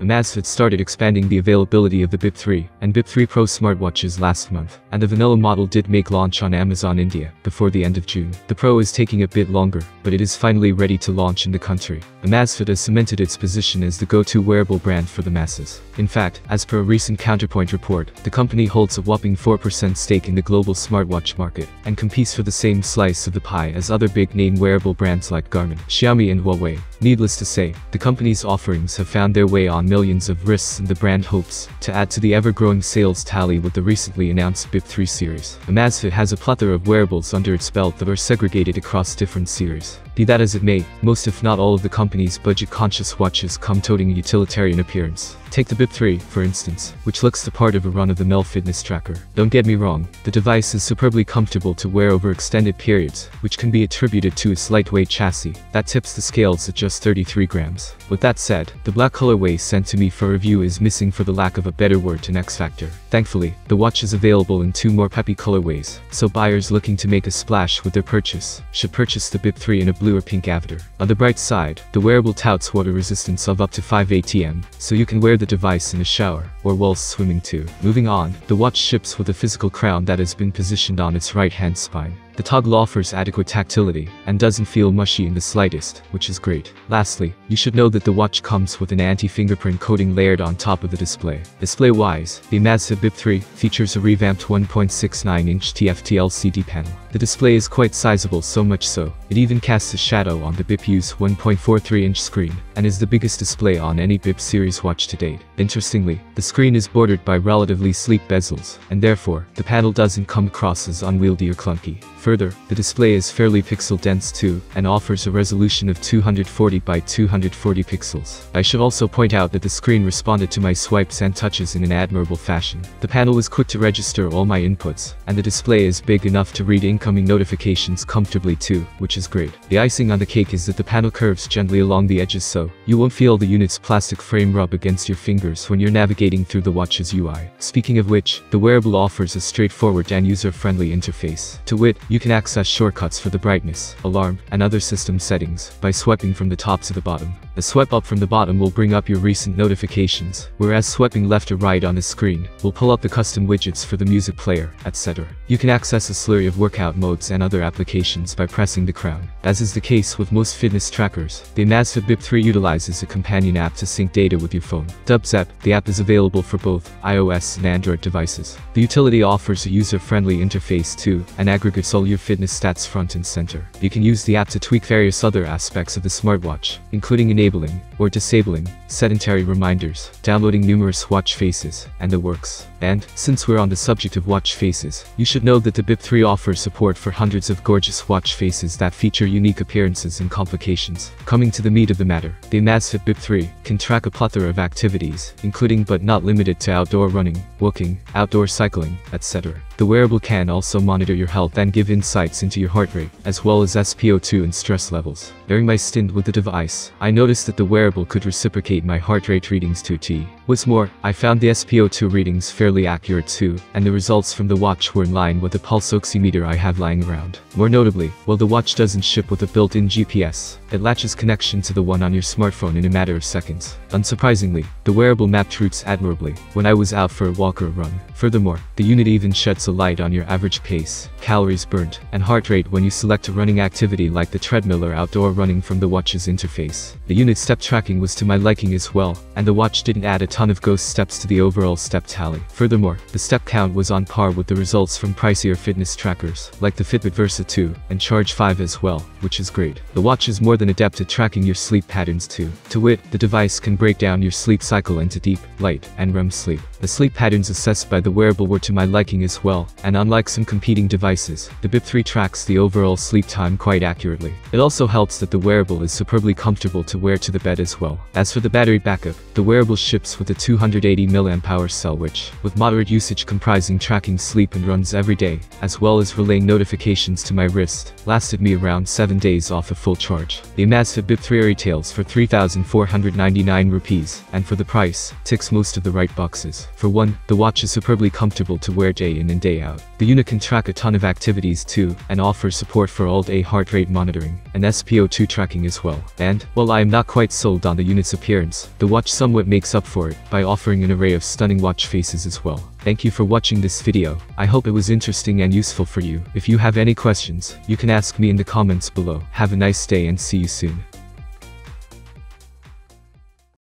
Amazfit started expanding the availability of the BIP 3 and BIP 3 Pro smartwatches last month, and the vanilla model did make launch on Amazon India before the end of June. The Pro is taking a bit longer, but it is finally ready to launch in the country. Amazfit has cemented its position as the go-to wearable brand for the masses. In fact, as per a recent Counterpoint report, the company holds a whopping 4% stake in the global smartwatch market and competes for the same slice of the pie as other big-name wearable brands like Garmin, Xiaomi and Huawei. Needless to say, the company's offerings have found their way on millions of wrists and the brand hopes to add to the ever-growing sales tally with the recently announced BIP 3 series. Amazfit has a plethora of wearables under its belt that are segregated across different series. Be that as it may, most if not all of the company's budget-conscious watches come toting a utilitarian appearance. Take the BIP 3, for instance, which looks the part of a run-of-the-mill fitness tracker. Don't get me wrong, the device is superbly comfortable to wear over extended periods, which can be attributed to its lightweight chassis, that tips the scales at just 33 grams. With that said, the black colorway sent to me for review is missing for the lack of a better word to X Factor. Thankfully, the watch is available in two more peppy colorways, so buyers looking to make a splash with their purchase should purchase the BIP 3 in a blue or pink avatar. On the bright side, the wearable touts water resistance of up to 5 ATM, so you can wear the device in a shower, or whilst swimming too. Moving on, the watch ships with a physical crown that has been positioned on its right-hand spine. The toggle offers adequate tactility and doesn't feel mushy in the slightest, which is great. Lastly, you should know that the watch comes with an anti-fingerprint coating layered on top of the display. Display-wise, the Amazfit BIP 3 features a revamped 1.69-inch TFT LCD panel. The display is quite sizable so much so, it even casts a shadow on the BIP U's 1.43-inch screen, and is the biggest display on any BIP series watch to date. Interestingly, the screen is bordered by relatively sleek bezels, and therefore, the panel doesn't come across as unwieldy or clunky. Further, the display is fairly pixel dense too, and offers a resolution of 240 by 240 pixels. I should also point out that the screen responded to my swipes and touches in an admirable fashion. The panel is quick to register all my inputs, and the display is big enough to read incoming notifications comfortably too, which is great. The icing on the cake is that the panel curves gently along the edges so, you won't feel the unit's plastic frame rub against your fingers when you're navigating through the watch's UI. Speaking of which, the wearable offers a straightforward and user-friendly interface. To wit, you can access shortcuts for the brightness, alarm, and other system settings by swiping from the top to the bottom. A swipe up from the bottom will bring up your recent notifications, whereas swiping left or right on the screen will pull up the custom widgets for the music player, etc. You can access a slurry of workout modes and other applications by pressing the crown. As is the case with most fitness trackers, the Amazfit BIP 3 utilizes a companion app to sync data with your phone. Dubbed Zepp, the app is available for both iOS and Android devices. The utility offers a user-friendly interface too, and aggregates all your fitness stats front and center. You can use the app to tweak various other aspects of the smartwatch, including enabling or disabling sedentary reminders, downloading numerous watch faces, and the works. And, since we're on the subject of watch faces, you should know that the BIP 3 offers support for hundreds of gorgeous watch faces that feature unique appearances and complications. Coming to the meat of the matter, the Amazfit BIP 3 can track a plethora of activities, including but not limited to outdoor running, walking, outdoor cycling, etc. The wearable can also monitor your health and give insights into your heart rate, as well as SpO2 and stress levels. During my stint with the device, I noticed that the wearable could reciprocate my heart rate readings to T. What's more, I found the SpO2 readings fairly accurate too, and the results from the watch were in line with the pulse oximeter I have lying around. More notably, while the watch doesn't ship with a built-in GPS, it latches connection to the one on your smartphone in a matter of seconds. Unsurprisingly, the wearable mapped routes admirably when I was out for a walk or run. Furthermore, the unit even sheds a light on your average pace, calories burnt, and heart rate when you select a running activity like the treadmill or outdoor running from the watch's interface. The unit's step tracking was to my liking as well, and the watch didn't add a ton of ghost steps to the overall step tally. Furthermore, the step count was on par with the results from pricier fitness trackers, like the Fitbit Versa 2 and Charge 5 as well, which is great. The watch is more than adept at tracking your sleep patterns too. To wit, the device can break down your sleep cycle into deep, light, and REM sleep. The sleep patterns assessed by the wearable were to my liking as well, and unlike some competing devices, the BIP 3 tracks the overall sleep time quite accurately. It also helps that the wearable is superbly comfortable to wear to the bed as well. As for the battery backup, the wearable ships with a 280 mAh cell which, with moderate usage comprising tracking sleep and runs every day, as well as relaying notifications to my wrist, lasted me around 7 days off a full charge. The Amazfit BIP 3 retails for 3,499 rupees, and for the price, ticks most of the right boxes. For one, the watch is superbly comfortable to wear day in and day out. The unit can track a ton of activities too, and offers support for all-day heart rate monitoring, and SpO2 tracking as well. And, while I am not quite sold on the unit's appearance, the watch somewhat makes up for it, by offering an array of stunning watch faces as well. Thank you for watching this video, I hope it was interesting and useful for you. If you have any questions, you can ask me in the comments below. Have a nice day and see you soon.